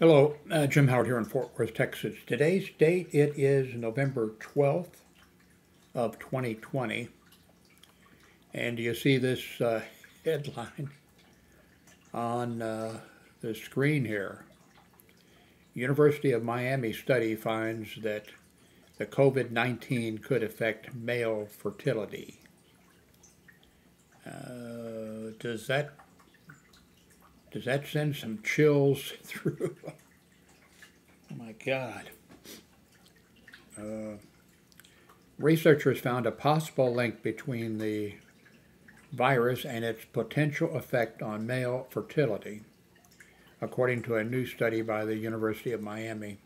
Hello, uh, Jim Howard here in Fort Worth, Texas. Today's date it is November 12th of 2020. And you see this uh, headline on uh, the screen here. University of Miami study finds that the COVID-19 could affect male fertility. Uh, does that does that send some chills through? oh my God. Uh, researchers found a possible link between the virus and its potential effect on male fertility, according to a new study by the University of Miami.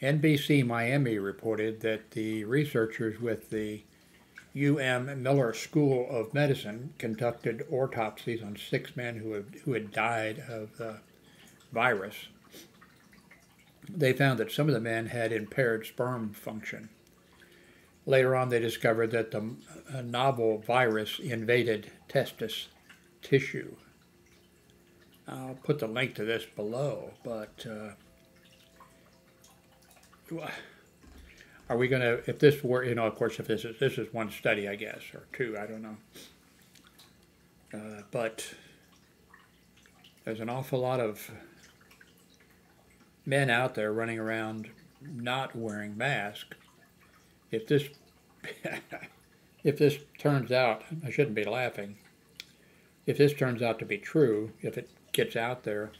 NBC Miami reported that the researchers with the UM Miller School of Medicine conducted autopsies on six men who had, who had died of the virus. They found that some of the men had impaired sperm function. Later on, they discovered that the novel virus invaded testis tissue. I'll put the link to this below, but uh, are we going to, if this were, you know, of course, if this is, this is one study, I guess, or two, I don't know. Uh, but there's an awful lot of men out there running around not wearing masks. If this, if this turns out, I shouldn't be laughing. If this turns out to be true, if it gets out there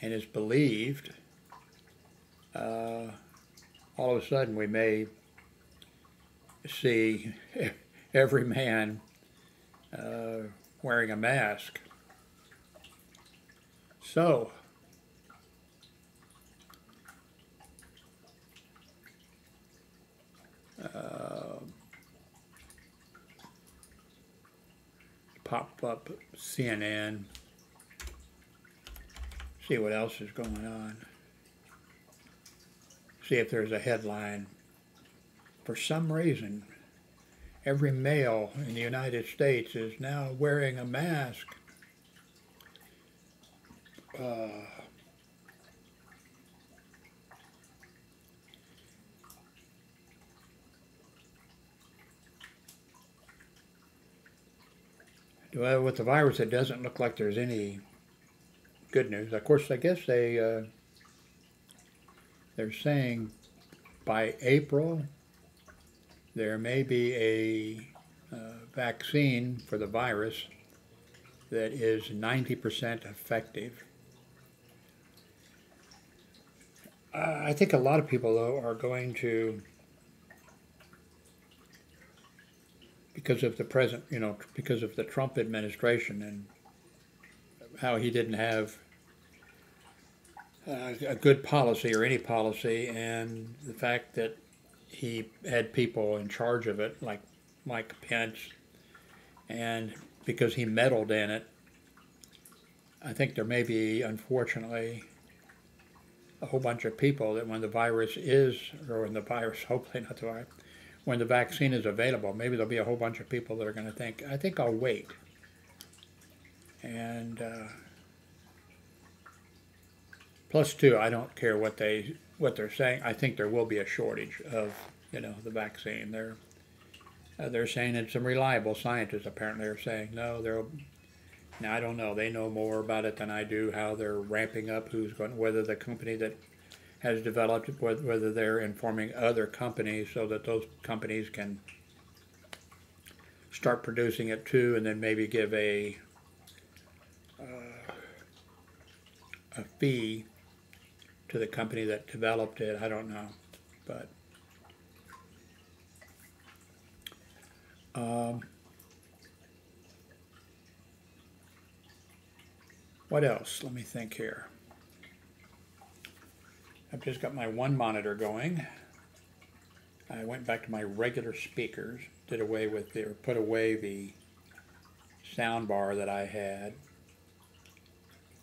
and is believed, uh, all of a sudden we may see every man uh, wearing a mask. So, uh, pop up CNN, see what else is going on see if there's a headline. For some reason, every male in the United States is now wearing a mask. Uh, well, with the virus, it doesn't look like there's any good news. Of course, I guess they uh, they're saying by April there may be a uh, vaccine for the virus that is 90% effective. Uh, I think a lot of people, though, are going to, because of the present, you know, because of the Trump administration and how he didn't have a good policy or any policy, and the fact that he had people in charge of it, like Mike Pence, and because he meddled in it, I think there may be, unfortunately, a whole bunch of people that when the virus is, or when the virus, hopefully not the virus, when the vaccine is available, maybe there'll be a whole bunch of people that are going to think, I think I'll wait. And uh, Plus two, I don't care what they what they're saying. I think there will be a shortage of you know the vaccine. They're uh, they're saying and some reliable scientists apparently are saying no. They're now I don't know. They know more about it than I do. How they're ramping up, who's going, whether the company that has developed, it, whether whether they're informing other companies so that those companies can start producing it too, and then maybe give a uh, a fee to the company that developed it. I don't know, but um, what else? Let me think here. I've just got my one monitor going. I went back to my regular speakers, did away with the, or put away the sound bar that I had.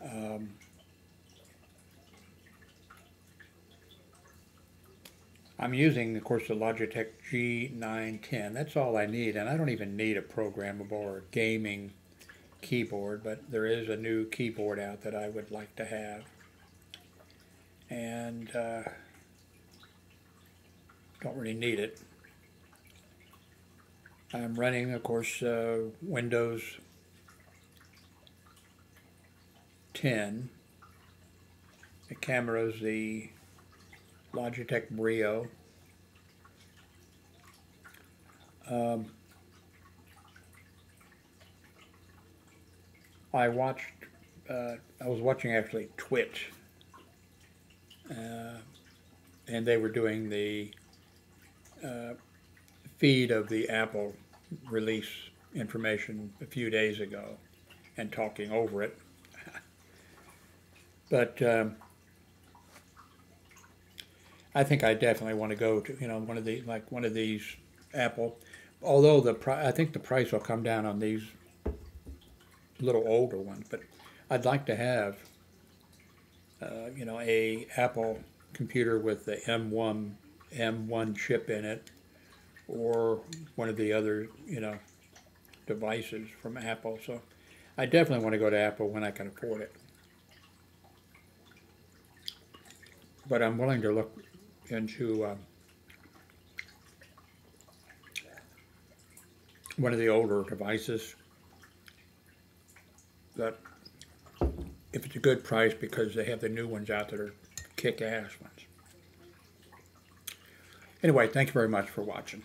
Um, I'm using, of course, the Logitech G910. That's all I need, and I don't even need a programmable or gaming keyboard, but there is a new keyboard out that I would like to have. And uh, don't really need it. I'm running, of course, uh, Windows 10. The camera's the Logitech Brio. Um, I watched, uh, I was watching actually Twitch, uh, and they were doing the uh, feed of the Apple release information a few days ago and talking over it. but um, I think I definitely want to go to you know one of the like one of these Apple. Although the pri- I think the price will come down on these little older ones, but I'd like to have uh, you know a Apple computer with the M1 M1 chip in it, or one of the other you know devices from Apple. So I definitely want to go to Apple when I can afford it. But I'm willing to look into um, one of the older devices that if it's a good price because they have the new ones out that are kick-ass ones. Anyway, thank you very much for watching.